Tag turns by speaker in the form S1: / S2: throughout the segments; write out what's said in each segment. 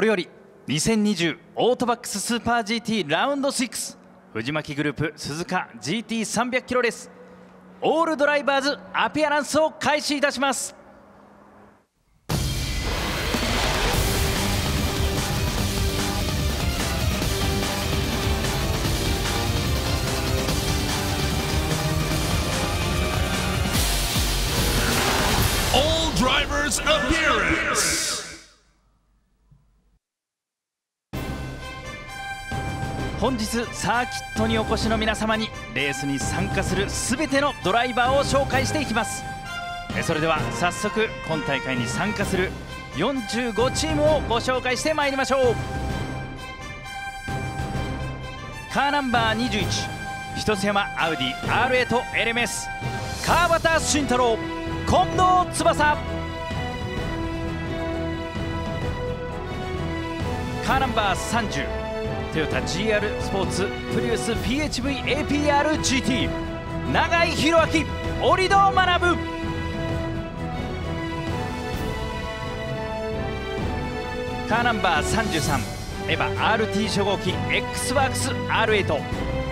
S1: これより2020オートバックススーパー GT ラウンド6藤巻グループ鈴鹿 GT300 キロですオールドライバーズアピアランスを開始いたします。本日サーキットにお越しの皆様にレースに参加する全てのドライバーを紹介していきます。それでは早速今大会に参加する45チームをご紹介してまいりましょう。カーナンバー21一山アウディ R8 LMS 川端慎太郎近藤翼。カーナンバー30トヨタ GR スポーツプリウス PHVAPRGT 永井弘明折戸学。カーナンバー33エヴァ RT 初号機 X ワークス R8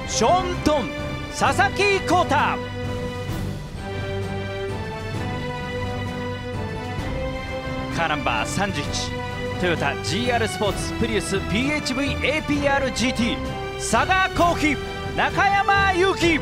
S1: ショーントン佐々木浩太。カーナンバー31トヨタ GR スポーツプリウス PHVAPRGT 佐賀幸輝中山祐希。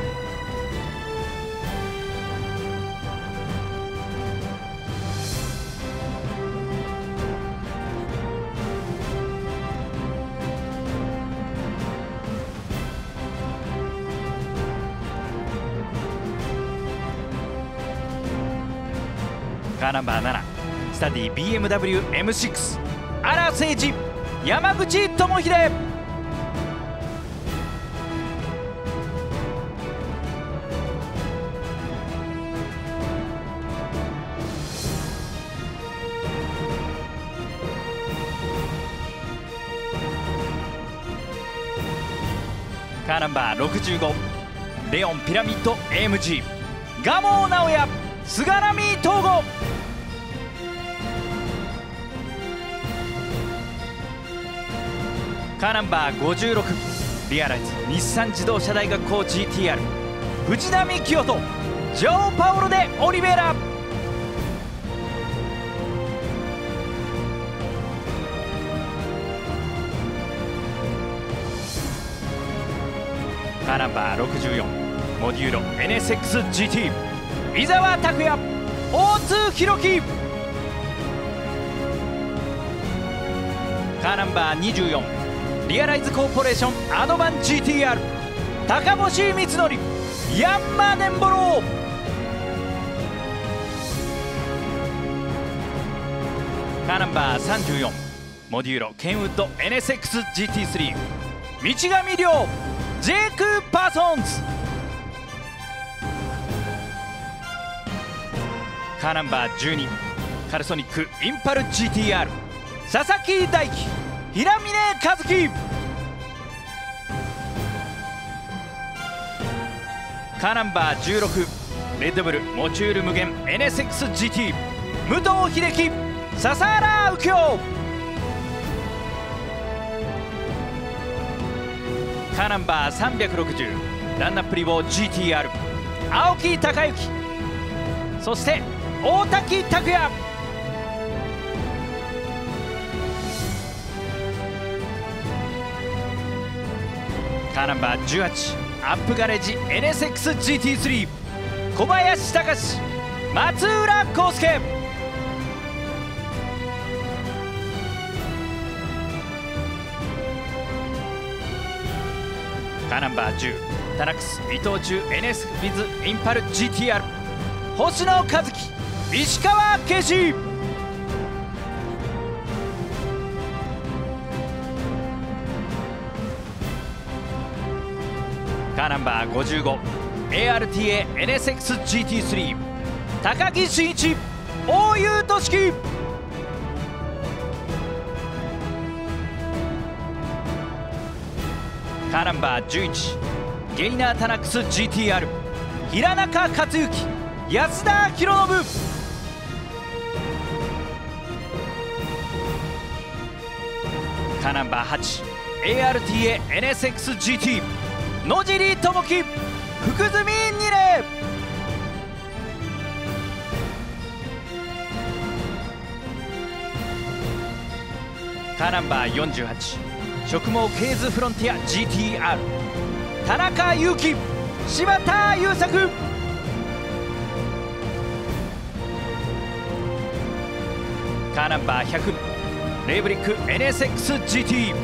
S1: カーナンバー7スタディ BMWM6 誠治山口智秀カーナンバー65レオンピラミッド AMG 蒲生直哉菅波東吾カーナンバー56リアライズ日産自動車大学校 GTR 藤波清人ジョー・パオロでオリベラ。カーナンバー64モデューロ NSXGT 伊沢拓也大津弘樹。カーナンバー24リアライズコーポレーションアドバン GTR 高星光則ヤンマーデンボロー。カーナンバー34モデューロケンウッド NSXGT3 道上亮ジェイク・パーソンズ。カーナンバー12カルソニックインパル GTR 佐々木大樹。平峰和樹カーナンバー16レッドブルモチュール無限 NSXGT 武藤秀樹笹原右京。カーナンバー360ランナップリボー GTR 青木孝之。そして大滝拓也。カーナンバー18アップガレージ NSXGT3 小林隆松浦康介。カーナンバー10タナックス伊藤忠 NS ウィズインパル GTR 星野和樹石川慶司。カーナンバー 55ARTA-NSXGT3 高木真一大湯俊。樹カーナンバー11ゲイナータナックス GTR 平中克之安田博信。カーナンバー 8ARTA-NSXGT 野尻智樹福住二礼。カーナンバー48植毛ケーズフロンティア GTR 田中裕樹柴田優作。カーナンバー100レイブリック NSXGT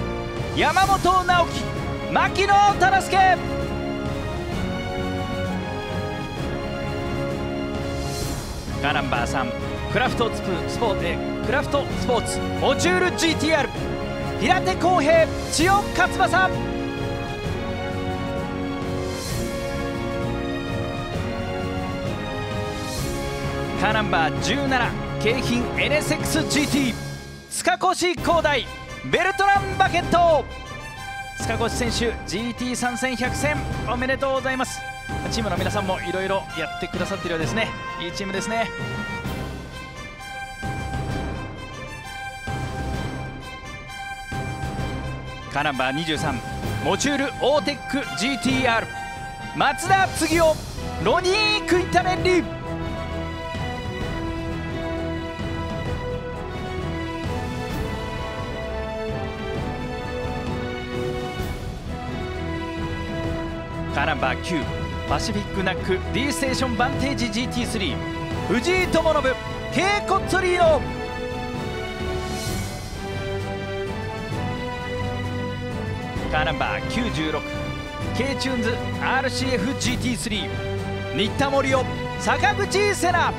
S1: 山本直樹。牧野忠介。カーナンバー3クラフトスプスポーツクラフトスポーツモジュール GTR 平手康平千代勝正。カーナンバー17京浜 NSXGT 塚越広大ベルトランバケット。塚越選手 GT 参戦100戦おめでとうございます。チームの皆さんもいろいろやってくださっているようですね。いいチームですね。カナンバー23モチュールオーテック GTR 松田次夫ロニー・クイタメンリ。カーナンバー9パシフィックナック D ステーションバンテージ GT3 藤井智信ケイコッツリーノカーナンバー96 K チューンズ RCFGT3 新田森夫坂口瀬名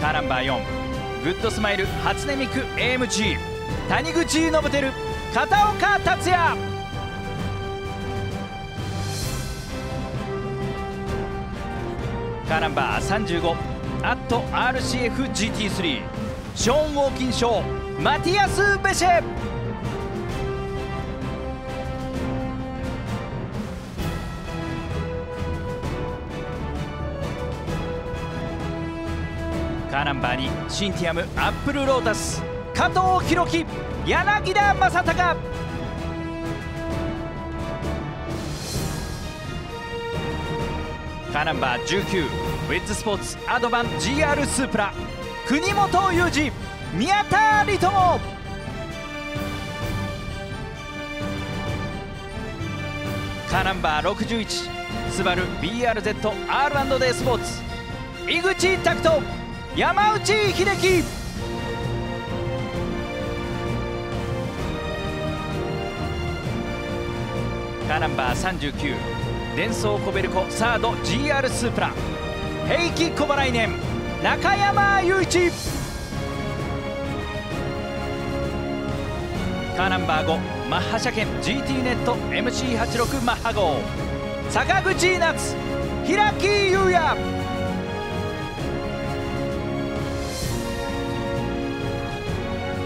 S1: カーナンバー4グッドスマイル初音ミク AMG 谷口信輝片岡龍也。カーナンバー35アット RCFGT3 ショーン・ウォーキンショーマティアス・ベシェ。カーナンバーにシンティアムアップルロータス。加藤弘樹柳田正孝。カーナンバー19ウェッズスポーツアドバン GR スープラ。国本裕二宮田理友。カーナンバー61スバル BRZR&D スポーツ。井口拓人山内秀樹。ーナンバー39デンソーコベルコサード GR スープラ。平気小払い年。中山雄一。カーナンバー5マッハ車検。GT ネット MC86 マッハ号。坂口夏。平木優也。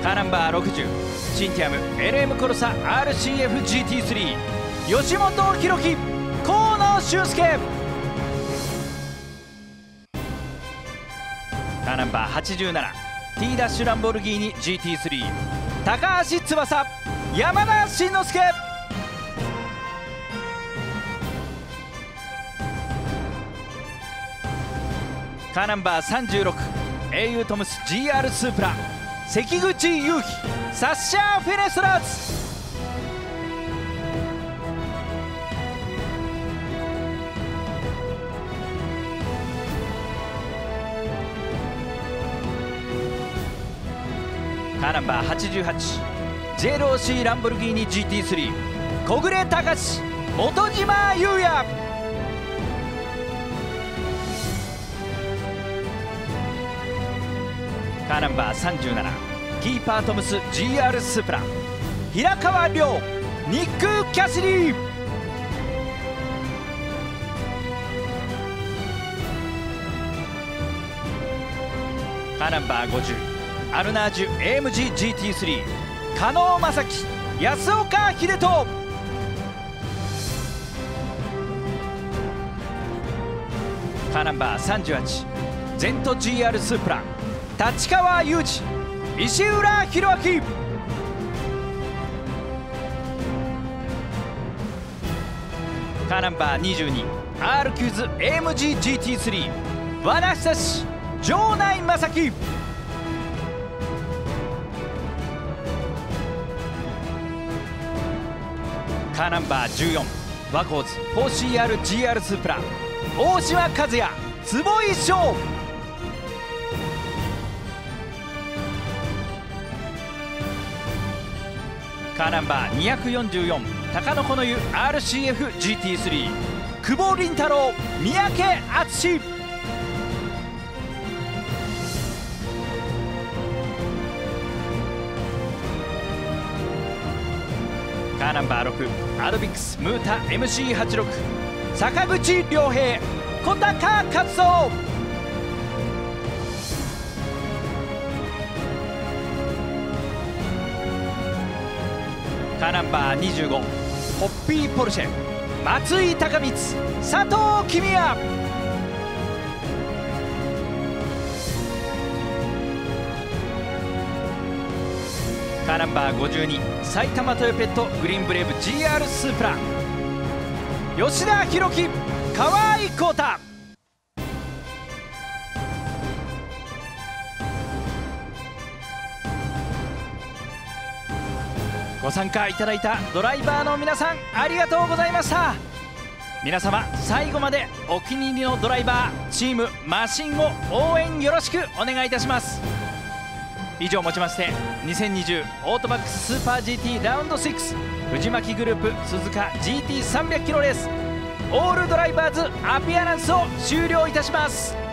S1: カーナンバー60シンティアム LM コルサ RCFGT3 吉本弘樹河野修介。カーナンバー 87T ダッシュランボルギーニ GT3 高橋翼山田慎之介。カーナンバー36 au トムス GR スープラ。関口雄飛サッシャー・フェネストラーズ。カーナンバー 88JLOC ランボルギーニ GT3 小暮隆本島優也。カーナンバー37キーパートムス GR スープラ平川亮。ニック・キャシリー。カーナンバー50アルナージュ AMGGT3 加納正樹安岡秀人。カーナンバー38ゼント GR スープラ立川裕二石浦弘明。カーナンバー 22 R'Qs AMG GT3 和田久志場内正樹。カーナンバー14ワコーズ 4CRGR スープラ。大島和也。坪井翔。カーナンバー244高野この湯。RCFGT3 久保凛太郎。三宅敦。ーナンバー6アドビックスムータ MC86 坂口良平小高勝三カーナンバー25ホッピーポルシェ松井孝光佐藤公也。ナンバー52埼玉トヨペットグリーンブレイブ GR スープラ吉田裕樹河合浩太。ご参加いただいたドライバーの皆さんありがとうございました。皆様最後までお気に入りのドライバーチームマシンを応援よろしくお願いいたします。以上をもちまして2020オートバックススーパー GT ラウンド6藤巻グループ鈴鹿 GT300 キロレースオールドライバーズアピアランスを終了いたします。